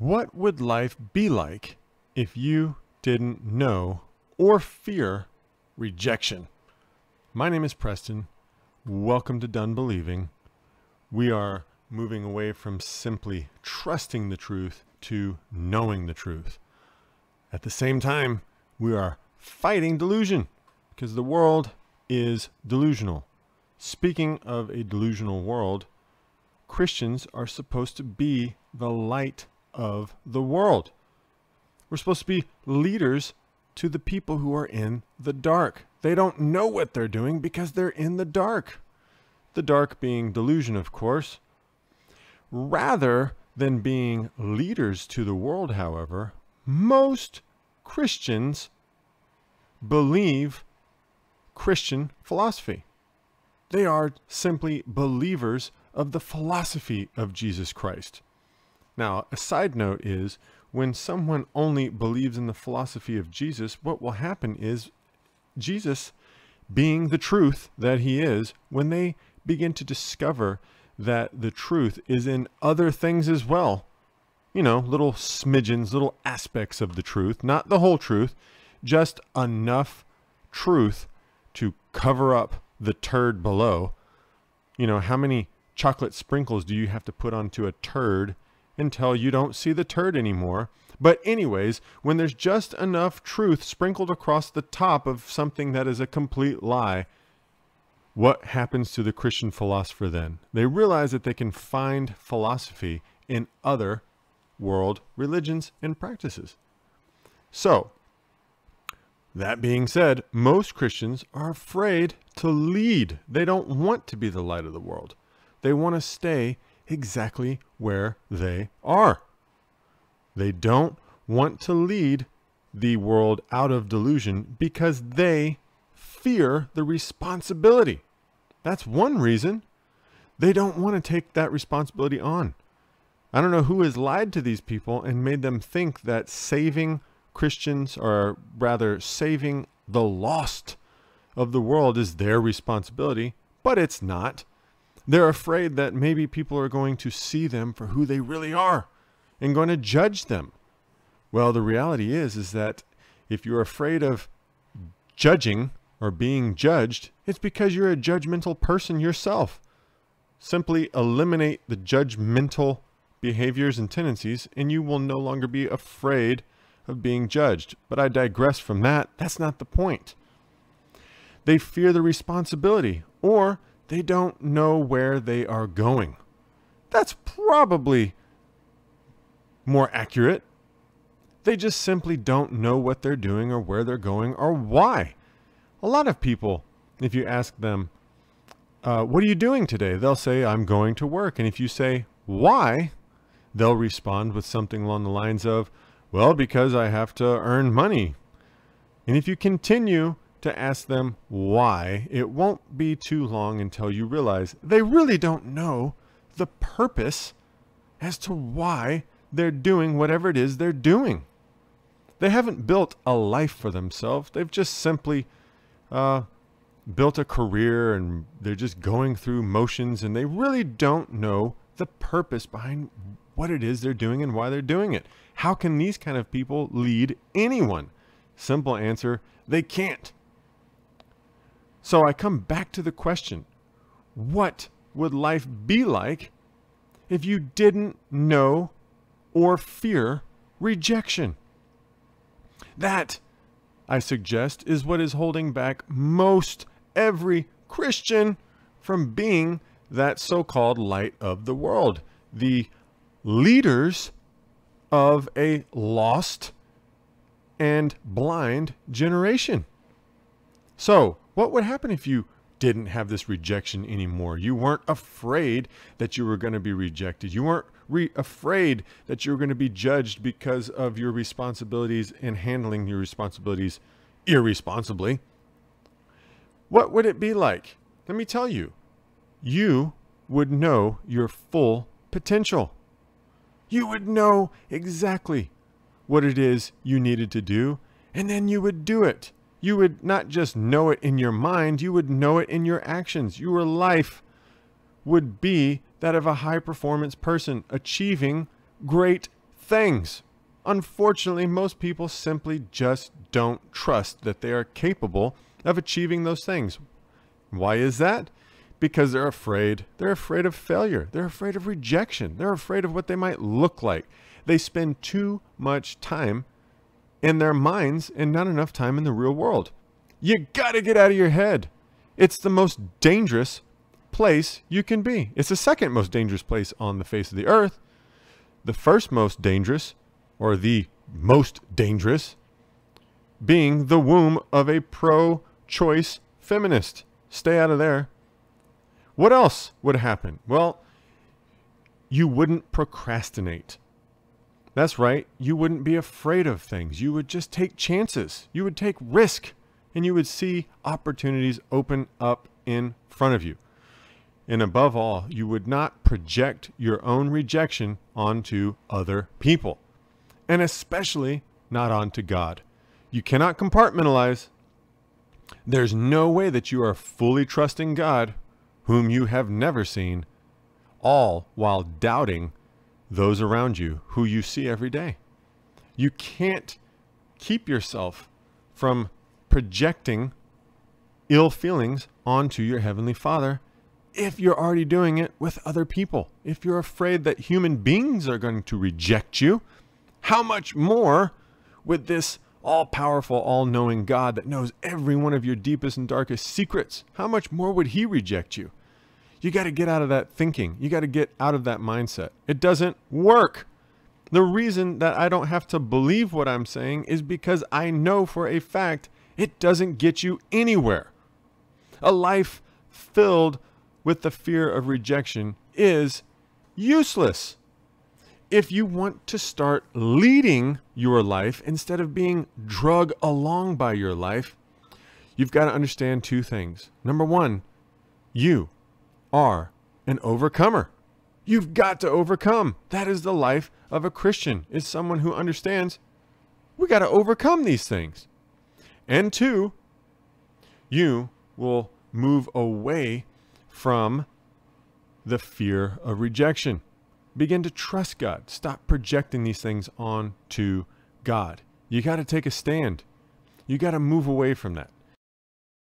What would life be like if you didn't know or fear rejection? My name is Preston. Welcome to Done Believing. We are moving away from simply trusting the truth to knowing the truth. At the same time, we are fighting delusion because the world is delusional. Speaking of a delusional world, Christians are supposed to be the light of the world. We're supposed to be leaders to the people who are in the dark. They don't know what they're doing because they're in the dark. The dark being delusion, of course. Rather than being leaders to the world, however, most Christians believe Christian philosophy. They are simply believers of the philosophy of Jesus Christ. Now, a side note is when someone only believes in the philosophy of Jesus, what will happen is Jesus, being the truth that he is, when they begin to discover that the truth is in other things as well, you know, little smidgens, little aspects of the truth, not the whole truth, just enough truth to cover up the turd below. You know, how many chocolate sprinkles do you have to put onto a turd until you don't see the turd anymore. But, anyways, when there's just enough truth sprinkled across the top of something that is a complete lie, what happens to the Christian philosopher then? They realize that they can find philosophy in other world religions and practices. So, that being said, most Christians are afraid to lead. They don't want to be the light of the world. They want to stay exactly where they are. They don't want to lead the world out of delusion because they fear the responsibility. That's one reason. They don't want to take that responsibility on. I don't know who has lied to these people and made them think that saving Christians, or rather saving the lost of the world, is their responsibility, but it's not. They're afraid that maybe people are going to see them for who they really are and going to judge them. Well, the reality is is that if you're afraid of judging or being judged, it's because you're a judgmental person yourself. Simply eliminate the judgmental behaviors and tendencies, and you will no longer be afraid of being judged. But I digress from that. That's not the point. They fear the responsibility, or they don't know where they are going. That's probably more accurate. They just simply don't know what they're doing or where they're going or why. A lot of people, if you ask them, uh, What are you doing today? they'll say, I'm going to work. And if you say, Why? they'll respond with something along the lines of, Well, because I have to earn money. And if you continue to ask them why, it won't be too long until you realize they really don't know the purpose as to why they're doing whatever it is they're doing. They haven't built a life for themselves. They've just simply uh, built a career and they're just going through motions and they really don't know the purpose behind what it is they're doing and why they're doing it. How can these kind of people lead anyone? Simple answer they can't. So I come back to the question what would life be like if you didn't know or fear rejection? That, I suggest, is what is holding back most every Christian from being that so called light of the world. The leaders of a lost and blind generation. So, what would happen if you didn't have this rejection anymore? You weren't afraid that you were going to be rejected. You weren't re- afraid that you were going to be judged because of your responsibilities and handling your responsibilities irresponsibly. What would it be like? Let me tell you. You would know your full potential. You would know exactly what it is you needed to do, and then you would do it. You would not just know it in your mind, you would know it in your actions. Your life would be that of a high performance person achieving great things. Unfortunately, most people simply just don't trust that they are capable of achieving those things. Why is that? Because they're afraid. They're afraid of failure. They're afraid of rejection. They're afraid of what they might look like. They spend too much time in their minds and not enough time in the real world. You got to get out of your head. It's the most dangerous place you can be. It's the second most dangerous place on the face of the earth. The first most dangerous, or the most dangerous, being the womb of a pro choice feminist. Stay out of there. What else would happen? Well, you wouldn't procrastinate. That's right. You wouldn't be afraid of things. You would just take chances. You would take risk and you would see opportunities open up in front of you. And above all, you would not project your own rejection onto other people, and especially not onto God. You cannot compartmentalize. There's no way that you are fully trusting God, whom you have never seen, all while doubting those around you who you see every day. You can't keep yourself from projecting ill feelings onto your Heavenly Father if you're already doing it with other people. If you're afraid that human beings are going to reject you, how much more with this all powerful, all knowing God that knows every one of your deepest and darkest secrets? How much more would He reject you? You got to get out of that thinking. You got to get out of that mindset. It doesn't work. The reason that I don't have to believe what I'm saying is because I know for a fact it doesn't get you anywhere. A life filled with the fear of rejection is useless. If you want to start leading your life instead of being drug along by your life, you've got to understand two things. Number one, you are an overcomer. You've got to overcome. That is the life of a Christian, is someone who understands we got to overcome these things. And two, you will move away from the fear of rejection. Begin to trust God. Stop projecting these things onto God. You got to take a stand. You got to move away from that.